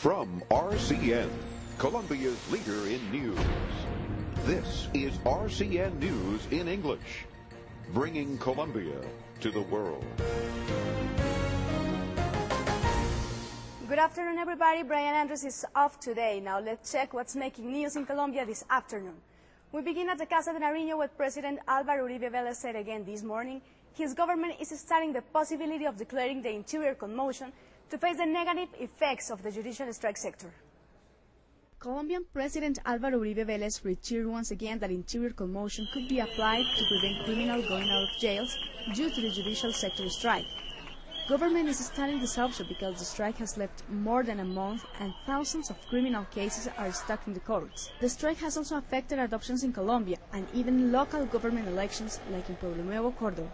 From RCN, Colombia's leader in news. This is RCN News in English, bringing Colombia to the world. Good afternoon, everybody. Brian Andrews is off today. Now let's check what's making news in Colombia this afternoon. We begin at the Casa de Nariño where President Álvaro Uribe Vélez said again this morning his government is studying the possibility of declaring the interior commotion to face the negative effects of the judicial strike sector. Colombian President Álvaro Uribe Vélez reiterated once again that interior commotion could be applied to prevent criminals going out of jails due to the judicial sector strike. Government is studying this option because the strike has left more than a month and thousands of criminal cases are stuck in the courts. The strike has also affected adoptions in Colombia and even local government elections like in Pueblo Nuevo, Córdoba,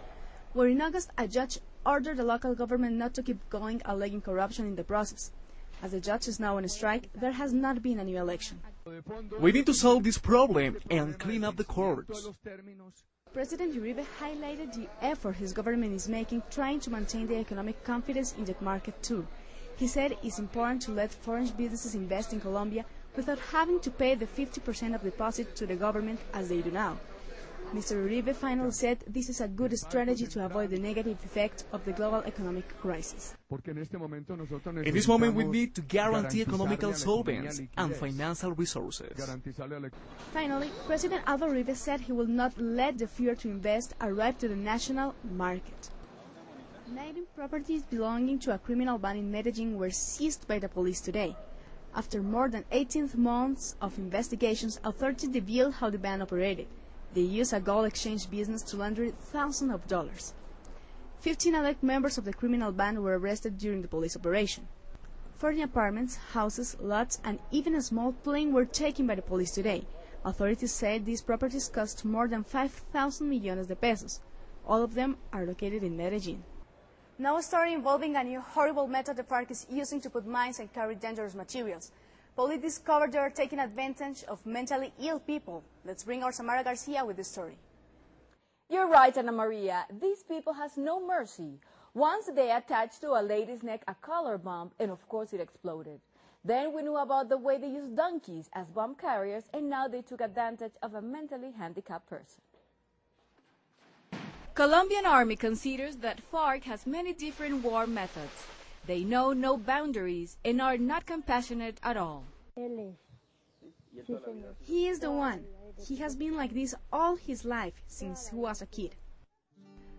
where in August a judge ordered the local government not to keep going alleging corruption in the process. As the judge is now on strike, there has not been a new election. We need to solve this problem and clean up the courts. President Uribe highlighted the effort his government is making trying to maintain the economic confidence in the market too. He said it's important to let foreign businesses invest in Colombia without having to pay the 50% of deposit to the government as they do now. Mr. Uribe finally said this is a good strategy to avoid the negative effect of the global economic crisis. In this moment, we need to guarantee economical solvency and financial resources. Finally, President Alvaro Uribe said he will not let the fear to invest arrive to the national market. 19 properties belonging to a criminal band in Medellin were seized by the police today. After more than 18 months of investigations, authorities revealed how the band operated. They used a gold exchange business to launder thousands of dollars. Fifteen alleged members of the criminal band were arrested during the police operation. Forty apartments, houses, lots, and even a small plane were taken by the police today. Authorities said these properties cost more than 5,000 millones de pesos. All of them are located in Medellin. Now a story involving a new horrible method the FARC is using to put mines and carry dangerous materials. Police discovered they are taking advantage of mentally ill people. Let's bring our Samara Garcia with the story. You're right, Ana Maria. These people has no mercy. Once they attached to a lady's neck a color bomb, and of course it exploded. Then we knew about the way they used donkeys as bomb carriers, and now they took advantage of a mentally handicapped person. Colombian Army considers that FARC has many different war methods. They know no boundaries and are not compassionate at all. He is the one. He has been like this all his life since he was a kid.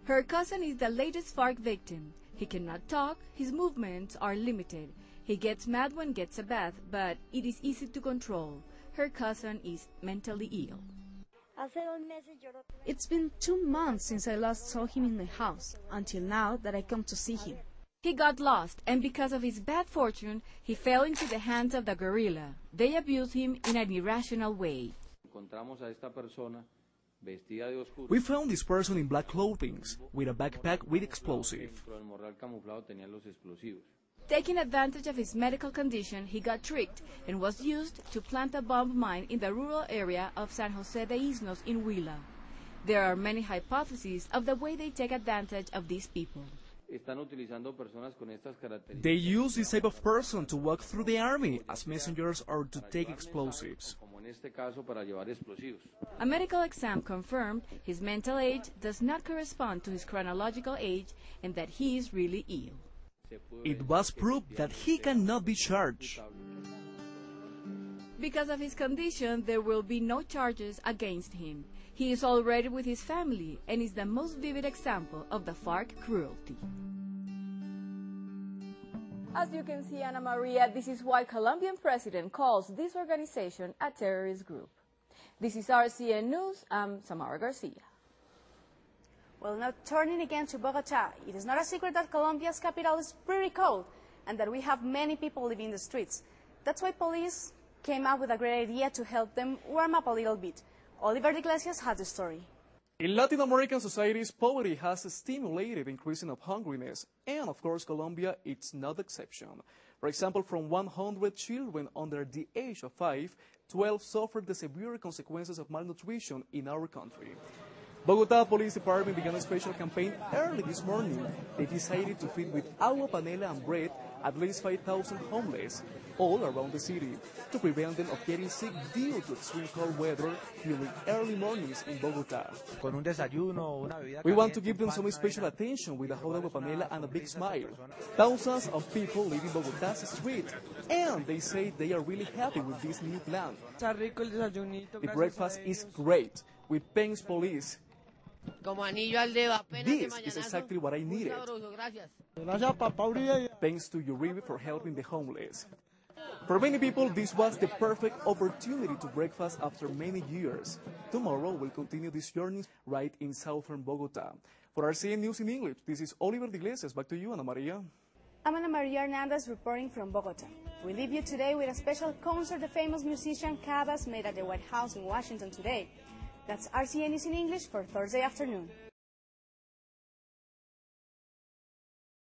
Her cousin is the latest FARC victim. He cannot talk, his movements are limited. He gets mad when he gets a bath, but it is easy to control. Her cousin is mentally ill. It's been two months since I last saw him in the house, until now that I come to see him. He got lost, and because of his bad fortune, he fell into the hands of the guerrilla. They abused him in an irrational way. We found this person in black clothing, with a backpack with explosive. Taking advantage of his medical condition, he got tricked and was used to plant a bomb mine in the rural area of San Jose de Isnos in Huila. There are many hypotheses of the way they take advantage of these people. They use this type of person to walk through the army as messengers or to take explosives. A medical exam confirmed his mental age does not correspond to his chronological age and that he is really ill. It was proved that he cannot be charged. Because of his condition, there will be no charges against him. He is already with his family and is the most vivid example of the FARC cruelty. As you can see, Ana Maria, this is why Colombian president calls this organization a terrorist group. This is RCN News. I'm Samara Garcia. Well, now turning again to Bogota, it is not a secret that Colombia's capital is pretty cold and that we have many people living in the streets. That's why police came up with a great idea to help them warm up a little bit. Oliver Iglesias has the story. In Latin American societies, poverty has stimulated increasing of hungriness, and of course, Colombia it's not the exception. For example, from 100 children under the age of 5, 12 suffered the severe consequences of malnutrition in our country. Bogota Police Department began a special campaign early this morning. They decided to feed with agua panela and bread at least 5,000 homeless all around the city to prevent them of getting sick due to extreme cold weather during early mornings in Bogota. con un desayuno una bebida We want to give them some special avena. attention with a hot agua panela and a big smile. Thousands of people live in Bogota's street, and they say they are really happy with this new plan. Está rico el desayunito. The breakfast is ellos. great, with Pence Police. Como anillo al dedo, apenas de This is exactly what I needed. gracias. Thanks to Uribe for helping the homeless. For many people, this was the perfect opportunity to breakfast after many years. Tomorrow, we'll continue this journey right in southern Bogota. For RCN News in English, this is Oliver Iglesias. Back to you, Ana Maria. I'm Ana Maria Hernandez reporting from Bogota. We leave you today with a special concert the famous musician Cabas made at the White House in Washington today. That's RCN News in English for Thursday afternoon.